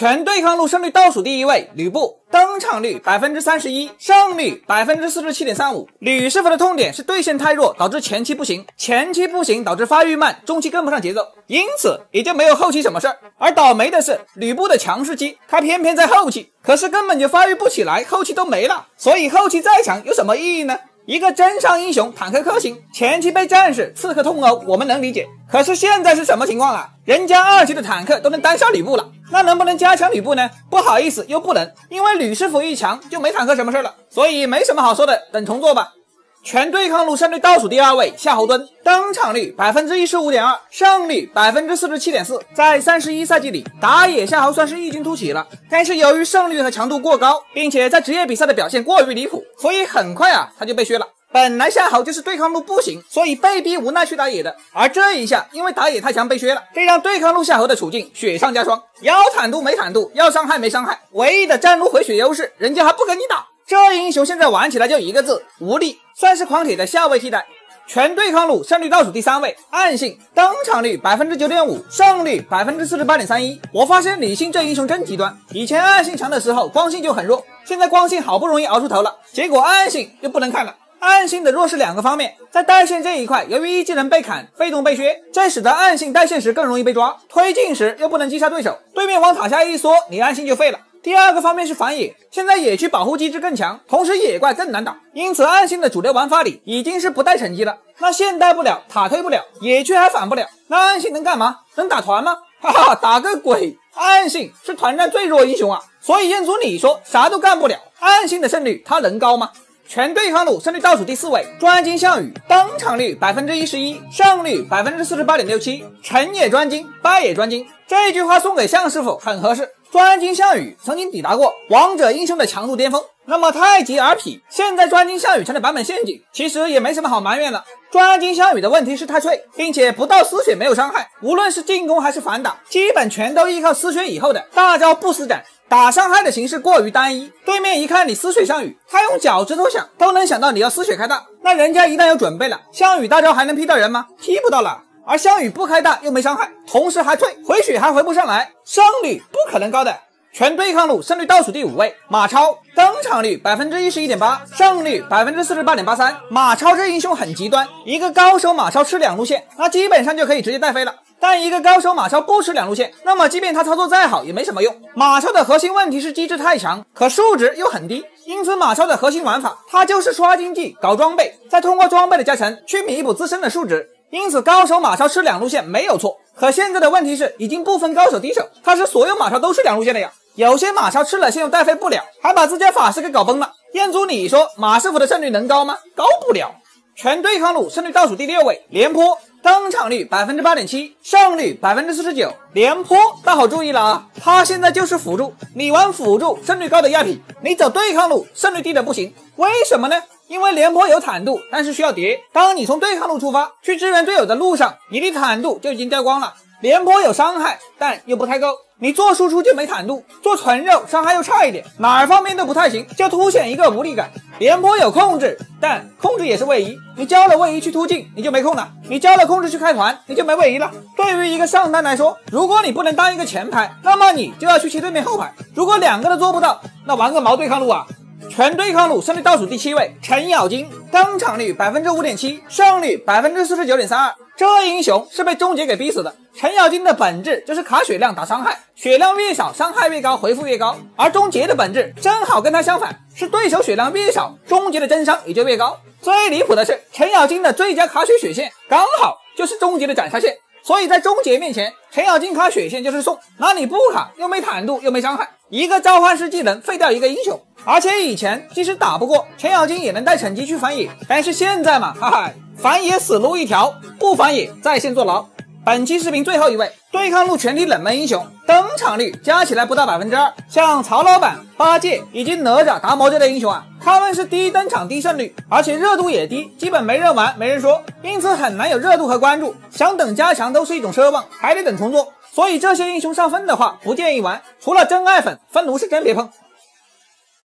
全对抗路胜率倒数第一位，吕布登场率百分之三十一，胜率百分之四十七点三五。吕师傅的痛点是对线太弱，导致前期不行，前期不行导致发育慢，中期跟不上节奏，因此也就没有后期什么事儿。而倒霉的是吕布的强势期，他偏偏在后期，可是根本就发育不起来，后期都没了，所以后期再强有什么意义呢？一个真伤英雄坦克克星，前期被战士刺客痛殴，我们能理解。可是现在是什么情况啊？人家二级的坦克都能单杀吕布了，那能不能加强吕布呢？不好意思，又不能，因为吕师傅一强就没坦克什么事了，所以没什么好说的，等重做吧。全对抗路胜率倒数第二位，夏侯惇登场率百分之一十五点二，胜率百分之四十七点四。在三十一赛季里，打野夏侯算是异军突起了，但是由于胜率和强度过高，并且在职业比赛的表现过于离谱，所以很快啊他就被削了。本来夏侯就是对抗路不行，所以被逼无奈去打野的，而这一下因为打野太强被削了，这让对抗路夏侯的处境雪上加霜，要坦度没坦度，要伤害没伤害，唯一的战路回血优势，人家还不跟你打。这英雄现在玩起来就一个字无力，算是狂铁的下位替代。全对抗路胜率倒数第三位，暗信登场率百分之九点五，胜率百分之四十八点三一。我发现李信这英雄真极端，以前暗信强的时候，光信就很弱，现在光信好不容易熬出头了，结果暗信又不能看了。暗信的弱势两个方面，在带线这一块，由于一技能被砍，被动被削，这使得暗信带线时更容易被抓，推进时又不能击杀对手，对面往塔下一缩，你暗信就废了。第二个方面是反野，现在野区保护机制更强，同时野怪更难打，因此暗信的主流玩法里已经是不带惩戒了。那线带不了，塔推不了，野区还反不了，那暗信能干嘛？能打团吗？哈哈，打个鬼！暗信是团战最弱英雄啊，所以彦祖你说啥都干不了，暗信的胜率他能高吗？全对抗路胜率倒数第四位，专精项羽登场率百分之一十一，胜率百分之四十八点六七。成也专精，败也专精，这句话送给项师傅很合适。专精项羽曾经抵达过王者英雄的强度巅峰，那么太极 RP 现在专精项羽成了版本陷阱，其实也没什么好埋怨的。专精项羽的问题是太脆，并且不到丝血没有伤害，无论是进攻还是反打，基本全都依靠丝血以后的大招不死斩。打伤害的形式过于单一，对面一看你撕血项羽，他用脚趾头想都能想到你要撕血开大，那人家一旦有准备了，项羽大招还能劈到人吗？劈不到了。而项羽不开大又没伤害，同时还脆，回血还回不上来，胜率不可能高的。全对抗路胜率倒数第五位，马超登场率百分之一十一点八，胜率百分之四十八点八三。马超这英雄很极端，一个高手马超吃两路线，那基本上就可以直接带飞了。但一个高手马超不吃两路线，那么即便他操作再好也没什么用。马超的核心问题是机制太强，可数值又很低，因此马超的核心玩法，他就是刷经济、搞装备，再通过装备的加成去弥补自身的数值。因此高手马超吃两路线没有错。可现在的问题是，已经不分高手低手，他是所有马超都吃两路线的呀。有些马超吃了线又带飞不了，还把自家法师给搞崩了。彦祖，你说马师傅的胜率能高吗？高不了。全对抗路胜率倒数第六位，廉颇。登场率百分之八点七，胜率百分之四十九。廉颇，大好注意了啊！他现在就是辅助，你玩辅助胜率高的亚匹，你走对抗路胜率低的不行。为什么呢？因为廉颇有坦度，但是需要叠。当你从对抗路出发去支援队友的路上，你的坦度就已经掉光了。廉颇有伤害，但又不太够。你做输出就没坦度，做纯肉伤害又差一点，哪儿方面都不太行，就凸显一个无力感。廉颇有控制，但控制也是位移，你交了位移去突进，你就没控了；你交了控制去开团，你就没位移了。对于一个上单来说，如果你不能当一个前排，那么你就要去切对面后排。如果两个都做不到，那玩个毛对抗路啊！全对抗路胜率倒数第七位，程咬金登场率百分之五点七，胜率百分之四十九点三二。这英雄是被终结给逼死的。程咬金的本质就是卡血量打伤害，血量越少，伤害越高，回复越高。而终结的本质正好跟他相反，是对手血量越少，终结的真伤也就越高。最离谱的是，程咬金的最佳卡血血线刚好就是终结的斩杀线。所以在终结面前，程咬金卡血线就是送，那你不卡又没坦度又没伤害，一个召唤师技能废掉一个英雄。而且以前即使打不过程咬金，也能带惩击去反野，但是现在嘛，哈哈，反野死路一条，不反野在线坐牢。本期视频最后一位对抗路全体冷门英雄，登场率加起来不到百分之二，像曹老板、八戒以及哪吒、达摩这类英雄啊，他们是低登场低胜率，而且热度也低，基本没人玩，没人说，因此很难有热度和关注。想等加强都是一种奢望，还得等重做。所以这些英雄上分的话，不建议玩，除了真爱粉，分奴是真别碰。